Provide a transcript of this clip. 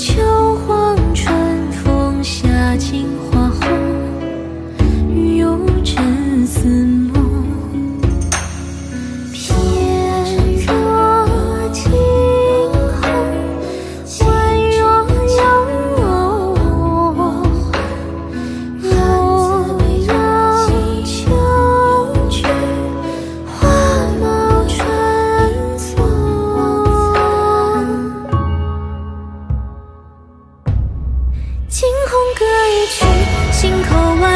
秋黄春风夏金黄。惊鸿歌一曲心口宛